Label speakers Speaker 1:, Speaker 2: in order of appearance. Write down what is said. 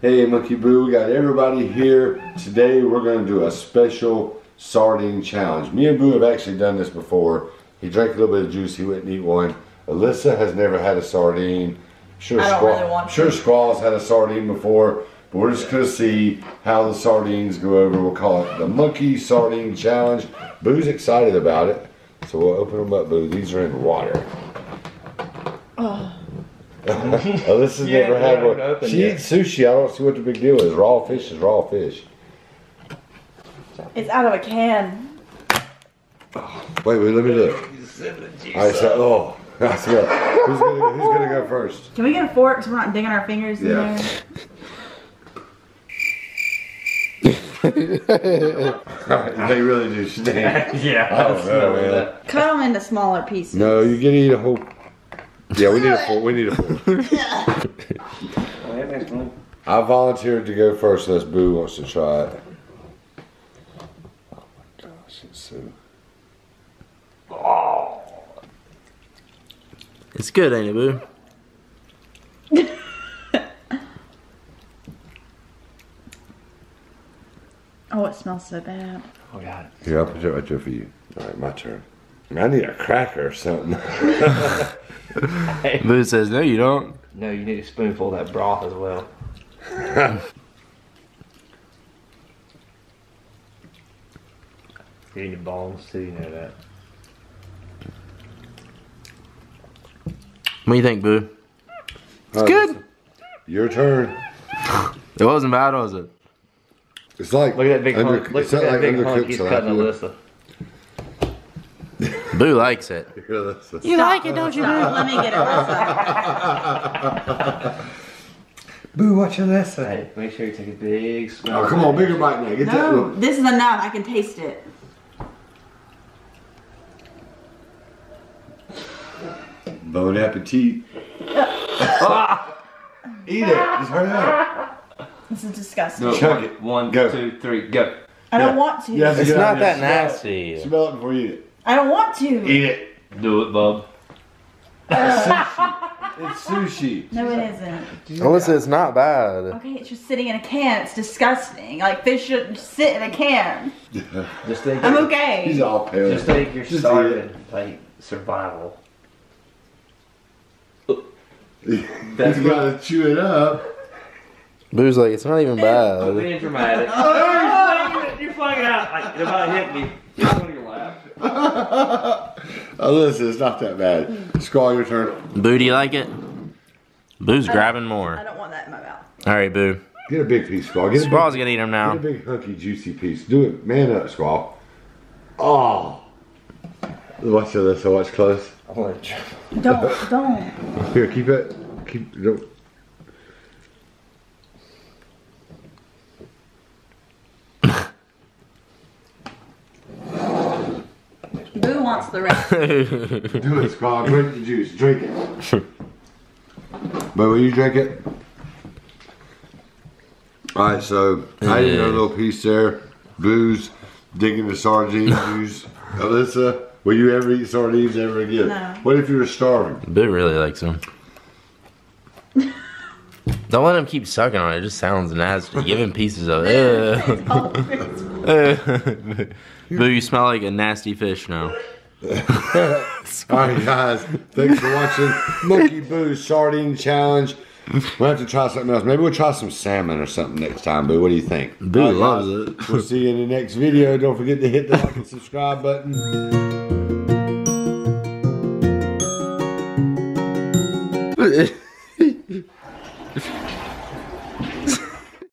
Speaker 1: Hey Monkey Boo, we got everybody here. Today we're going to do a special sardine challenge. Me and Boo have actually done this before. He drank a little bit of juice, he wouldn't eat one. Alyssa has never had a sardine. Sure,
Speaker 2: I really want
Speaker 1: sure. Squall's had a sardine before, but we're just going to see how the sardines go over. We'll call it the Monkey Sardine Challenge. Boo's excited about it, so we'll open them up, Boo. These are in water. Oh, Alyssa's
Speaker 3: Yeah,
Speaker 1: never
Speaker 3: they
Speaker 1: had one.
Speaker 3: opened
Speaker 1: She
Speaker 3: yet.
Speaker 1: eats sushi. I don't see what the big deal is. Raw fish is raw fish.
Speaker 2: It's out of a can.
Speaker 1: Wait, wait, let me look. I said, oh, let's go. Who's gonna Who's gonna go first?
Speaker 2: Can we get a fork so we're not digging our fingers in there?
Speaker 1: they really do stink.
Speaker 3: yeah,
Speaker 1: I don't know, man.
Speaker 2: Cut them into smaller pieces.
Speaker 1: No, you can eat a whole. Yeah, we need a fork. We need a fork. I volunteered to go first unless Boo wants to try it. Oh my gosh, it's so. Oh.
Speaker 4: It's good, ain't it, Boo?
Speaker 2: Oh, it smells so bad.
Speaker 3: Oh god.
Speaker 1: Here, I'll put it right there for you. All right, my turn. I need a cracker or something.
Speaker 4: Boo says, no, you don't.
Speaker 3: No, you need a spoonful of that broth as well. You're eating bones too, you know that.
Speaker 4: What do you think, Boo?
Speaker 1: It's uh,
Speaker 4: good.
Speaker 1: Your turn.
Speaker 4: It wasn't bad, was it?
Speaker 1: It's like
Speaker 3: Look at that big
Speaker 1: under-
Speaker 3: hunk. Look, look at that big hunk he's cutting. Alyssa.
Speaker 4: Boo likes it.
Speaker 1: Here, listen.
Speaker 4: You like it, don't you,
Speaker 2: Boo? let me get it. Listen.
Speaker 1: Boo, watch your lesson.
Speaker 3: Hey, make sure you take a big smell.
Speaker 1: Oh, come on, bigger bite now. Get.
Speaker 2: No,
Speaker 1: Look.
Speaker 2: this is enough. I can taste it.
Speaker 1: Bon appetit. Eat it. Just hurry up.
Speaker 2: This is disgusting.
Speaker 3: No,
Speaker 1: Chug
Speaker 3: one,
Speaker 1: it.
Speaker 3: one,
Speaker 1: Go.
Speaker 3: two, three, go.
Speaker 2: I don't
Speaker 1: Yeah.
Speaker 2: want to.
Speaker 1: Yes.
Speaker 4: It's
Speaker 1: Get
Speaker 4: not that nasty.
Speaker 1: Smell it before you eat it.
Speaker 2: I don't want to.
Speaker 1: Eat it.
Speaker 3: Do it, bub.
Speaker 1: It's sushi.
Speaker 2: No, it isn't.
Speaker 4: Alyssa, it's not bad.
Speaker 2: Okay, it's just sitting in a can. It's disgusting. Like fish shouldn't sit in a can.
Speaker 3: Just think.
Speaker 2: I'm
Speaker 1: He's
Speaker 2: okay.
Speaker 1: all pale.
Speaker 3: Just think you're
Speaker 1: Just
Speaker 3: starving. Like survival.
Speaker 1: You
Speaker 3: That's what.
Speaker 1: gotta chew it up.
Speaker 4: Boo's like, it's not even bad.
Speaker 3: I'm
Speaker 4: bad.
Speaker 3: being dramatic. oh, you're flying out. Like, it about hit me. Get on your lap.
Speaker 1: Oh, Uh, listen, it's not that bad. Squall, your turn.
Speaker 4: Boo, do you like it? Boo's grabbing more.
Speaker 2: I don't want that in my mouth.
Speaker 4: All right, Boo.
Speaker 1: Get a big piece, Squall. Get a big,
Speaker 4: Squall's gonna eat him
Speaker 1: get a
Speaker 4: now.
Speaker 1: big hunky, juicy piece. Do it. Man up, Squall. Oh. Watch this. So watch close.
Speaker 3: I want to
Speaker 2: Don't, don't.
Speaker 1: Here, keep it. Keep. Don't.
Speaker 2: Boo wants the rest.
Speaker 1: Do it, Squall. Drink the juice. Drink it. but will you drink it? All right. So I did a little piece there. Boo's, digging the sardine juice. Alyssa, will you ever eat sardines ever again?
Speaker 2: No.
Speaker 1: What if you were starving?
Speaker 4: Boo really likes them. Don't let him keep sucking on it. It just sounds nasty. Give him pieces of it. Boo, you smell like a nasty fish now.
Speaker 1: All right, guys. Thanks for watching Monkey Boo's Sardine Challenge. We'll have to try something else. Maybe we'll try some salmon or something next time, Boo. What do you think?
Speaker 4: Boo
Speaker 1: right,
Speaker 4: loves
Speaker 1: guys.
Speaker 4: it.
Speaker 1: We'll see you in the next video. Don't forget to hit the like and subscribe button.